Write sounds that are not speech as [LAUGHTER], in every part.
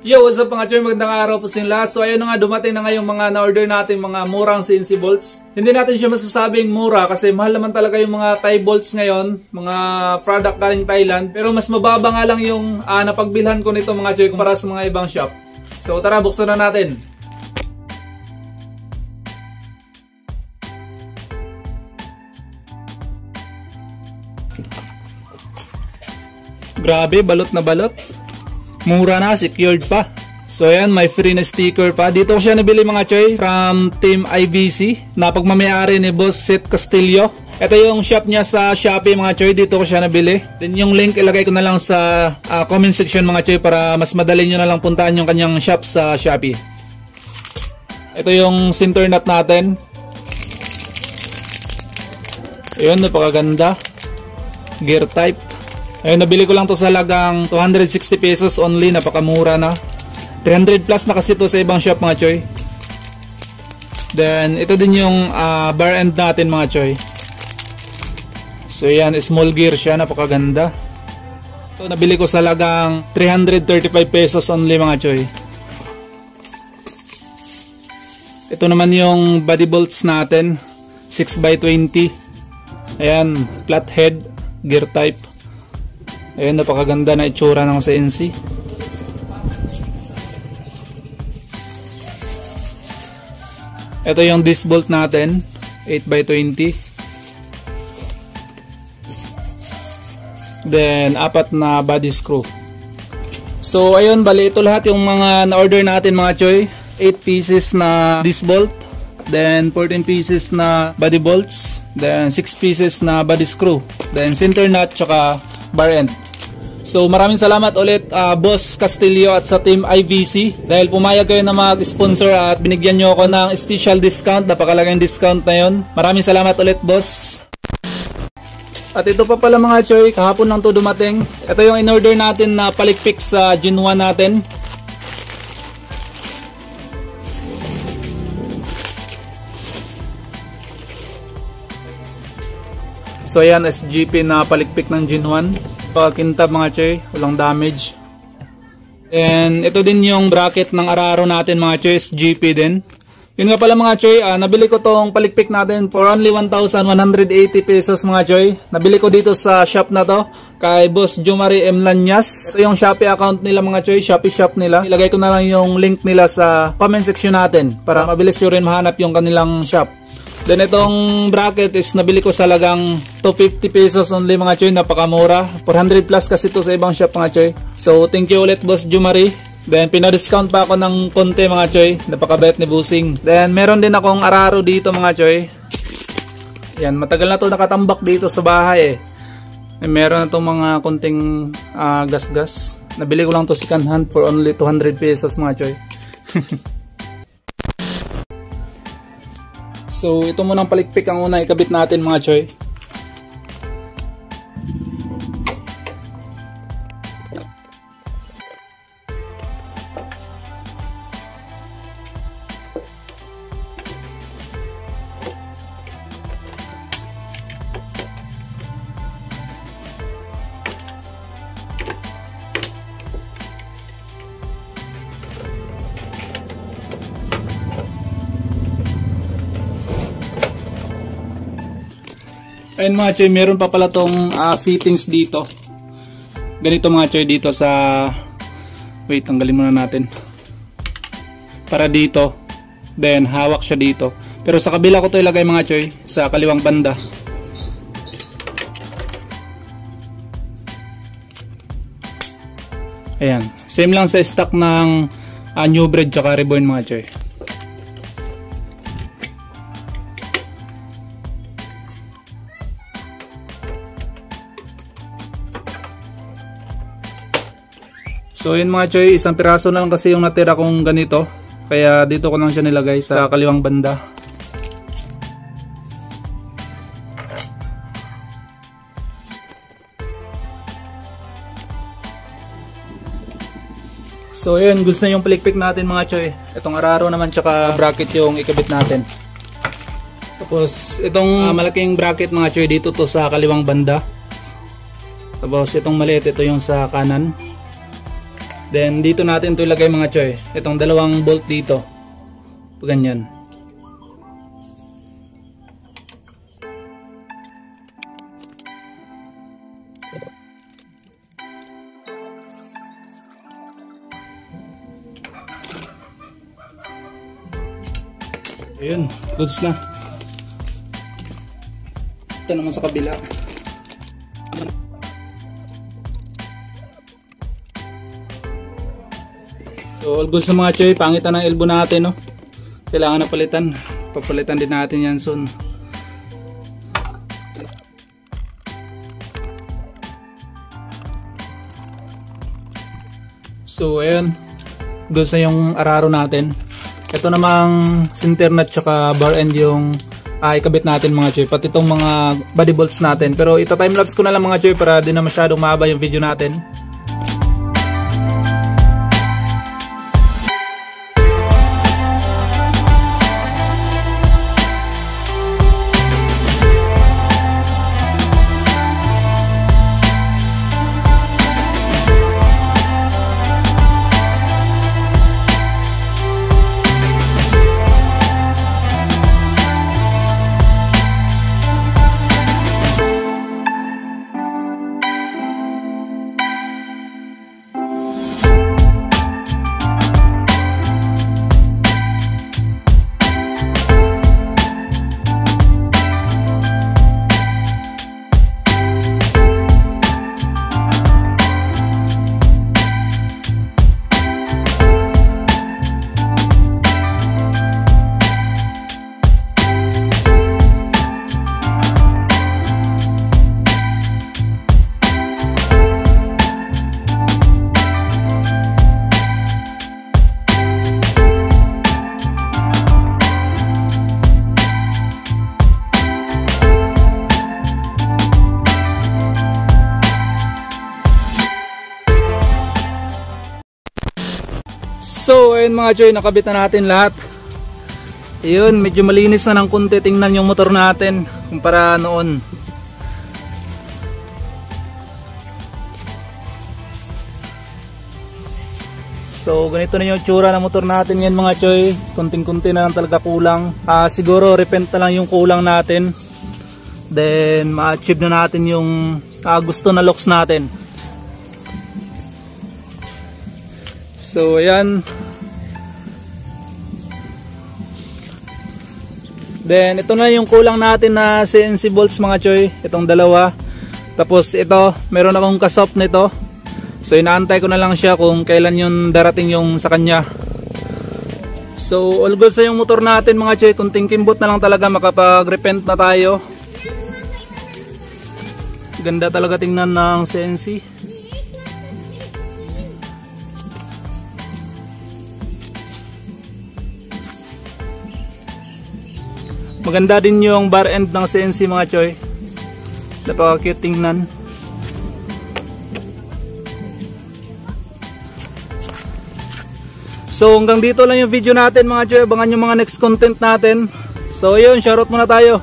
Yo, what's up mga choy? Magandang araw po sa lahat. So ayun na nga, dumating na nga mga na-order natin mga murang CNC bolts. Hindi natin siya masasabing mura kasi mahal naman talaga yung mga Thai bolts ngayon, mga product galing Thailand. Pero mas mababa nga lang yung uh, napagbilhan ko nito mga choy kumpara sa mga ibang shop. So tara, buksan na natin. Grabe, balot na balot. Mura na, secured pa. So ayan, may free na sticker pa. Dito ko siya nabili mga choy from Team IBC na pagmamayari ni Boss Seth Castillo. Ito yung shop niya sa Shopee mga choy. Dito ko siya nabili. Then yung link ilagay ko na lang sa uh, comment section mga choy para mas madali nyo na lang puntahan yung kanyang shop sa Shopee. Ito yung center nut natin. Ayun, napakaganda. Gear type. Ayun, nabili ko lang to sa lagang 260 pesos only. Napakamura na. 300 plus na kasi to sa ibang shop mga choy. Then, ito din yung uh, bar end natin mga choy. So, yan. Small gear siya. Napakaganda. Ito, nabili ko sa lagang 335 pesos only mga choy. Ito naman yung body bolts natin. 6x20. Ayan. Flat head. Gear type. Ayun, napakaganda na itsura ng CNC. Ito yung disc bolt natin, 8x20. Then, apat na body screw. So, ayun, bali ito lahat yung mga na-order natin mga choy. 8 pieces na disc bolt. Then, 14 pieces na body bolts. Then, 6 pieces na body screw. Then, center nut, tsaka bar end. So maraming salamat ulit uh, Boss Castillo at sa Team IVC dahil pumayag kayo na mag-sponsor at binigyan nyo ako ng special discount, napakalaking discount na yon. Maraming salamat ulit boss. At ito pa pala mga choy, kahapon lang to dumating. Ito yung in-order natin na palikpik sa Gen 1 natin. So ayan, SGP na palikpik ng 1 pagkintab mga choy, walang damage. And ito din yung bracket ng araro natin mga choy, GP din. Yun nga pala mga choy, uh, nabili ko tong palikpik natin for only 1,180 pesos mga choy. Nabili ko dito sa shop na to kay Boss Jumari M. Lanyas. Ito yung Shopee account nila mga choy, Shopee shop nila. Ilagay ko na lang yung link nila sa comment section natin para mabilis ko rin mahanap yung kanilang shop. Then itong bracket is nabili ko sa lagang 250 pesos only mga choy, napakamura. 400 plus kasi to sa ibang shop mga choy. So thank you ulit Boss Jumari. Then pina-discount pa ako ng konti mga choy, napakabait ni Busing. Then meron din akong araro dito mga choy. Yan, matagal na to nakatambak dito sa bahay eh. Meron na itong mga konting uh, gas-gas. Nabili ko lang to second hand for only 200 pesos mga choy. [LAUGHS] So ito muna ang palikpik ang una ikabit natin mga choy. Ayun mga choy, meron pa pala tong uh, fittings dito. Ganito mga choy dito sa wait, tanggalin muna natin. Para dito. Then hawak siya dito. Pero sa kabila ko to ilagay mga choy sa kaliwang banda. Ayan. Same lang sa stock ng uh, new bread tsaka reborn mga choy. So yun mga choy, isang piraso na lang kasi yung natira kong ganito. Kaya dito ko lang siya nilagay sa kaliwang banda. So yun, gusto na yung palikpik natin mga choy. Itong araro naman tsaka bracket yung ikabit natin. Tapos itong uh, malaking bracket mga choy dito to sa kaliwang banda. Tapos itong maliit ito yung sa kanan. Then dito natin ito ilagay mga choy. Itong dalawang bolt dito. Ganyan. Ayun, goods na. Ito naman sa kabila. So, all sa mga choy. Pangitan ng elbow natin, no? Kailangan na palitan. Papalitan din natin yan soon. So, ayun. Goods na yung araro natin. Ito namang center nut tsaka bar end yung uh, ikabit natin mga choy. Pati itong mga body bolts natin. Pero ito time lapse ko na lang mga choy para di na masyadong mahaba yung video natin. Ayun mga choy, nakabit na natin lahat. Ayun, medyo malinis na ng konti. Tingnan yung motor natin kumpara noon. So, ganito na yung tsura ng motor natin yan mga choy. Kunting-kunti na lang talaga kulang. Uh, siguro, repent na lang yung kulang natin. Then, ma-achieve na natin yung uh, gusto na looks natin. So, ayan. Then, ito na yung kulang natin na CNC bolts mga choy. Itong dalawa. Tapos, ito, meron akong kasop nito. So, inaantay ko na lang siya kung kailan yung darating yung sa kanya. So, all good sa yung motor natin mga choy. Kunting kimbot na lang talaga makapag-repent na tayo. Ganda talaga tingnan ng CNC. Maganda din yung bar end ng CNC mga choy. Napaka-cute tingnan. So hanggang dito lang yung video natin mga choy. Abangan yung mga next content natin. So yun, shoutout muna tayo.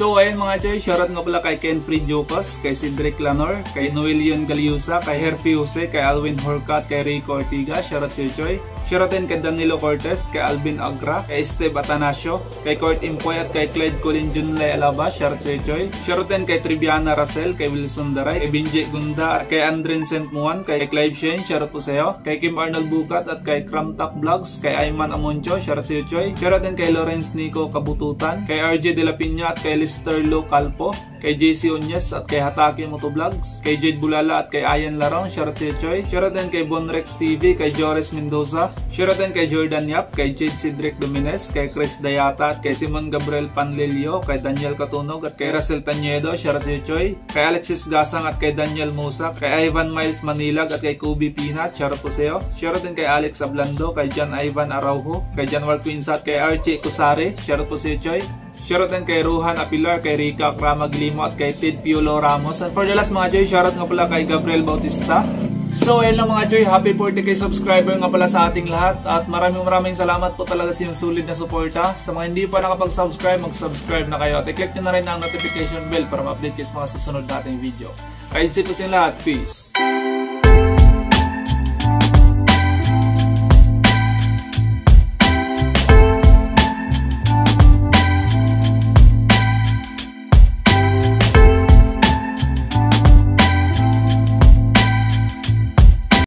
So ayun mga choy, shoutout nga pala kay Ken Fried Jocos, kay Cedric Lanor, kay Noelion Galiusa, kay Herpy Jose, kay Alwin Horcat, kay Rico Ortiga, shoutout si Choy. Shoutout din kay Danilo Cortez, kay Alvin Agra, kay Steve Atanasio, kay Court Impoy at kay Clyde Colin Junlay Alaba, shoutout si Choy. Shoutout din kay Triviana Russell, kay Wilson Daray, kay Binjay Gunda, kay Andren Sentmuan, kay Clive Shane, shoutout po sa iyo, kay Kim Arnold Bukat at kay Kramtak Vlogs, kay Ayman Amoncho, shoutout si Choy. Shoutout din kay Lawrence Nico Kabututan, kay RJ De La Piña at kay Lister Lo Calpo, kay JC Onyes at kay Hataki Motovlogs, kay Jade Bulala at kay Ayan Larong, shoutout si Choy. Shoutout din kay Bonrex TV, kay Jores Mendoza, shoutout din kay Jordan Yap, kay Jade Cedric Dominez, kay Chris Dayata at kay Simon Gabriel Panlilio, kay Daniel Katunog at kay Russell Tanyedo, shoutout si Choy. Kay Alexis Gasang at kay Daniel Musa, kay Ivan Miles Manilag at kay Kobe Pinat, shoutout po sa. Shoutout din kay Alex Ablando, kay John Ivan Araujo, kay Januar Quinza at kay Archie Kusare, shoutout po sa iyo. Shoutout din kay Ruhan Apilar, kay Rika Kramaglimo at kay Ted Piolo Ramos. And for the last mga Joy, shoutout nga pala kay Gabriel Bautista. So ayun mga Joy, happy 40k subscriber nga pala sa ating lahat at maraming maraming salamat po talaga sa yung sulit na suporta. Sa mga hindi pa nakapag-subscribe, mag-subscribe na kayo at i-click nyo na rin ang notification bell para ma-update kayo sa mga susunod nating video. Kahit po silang lahat, peace!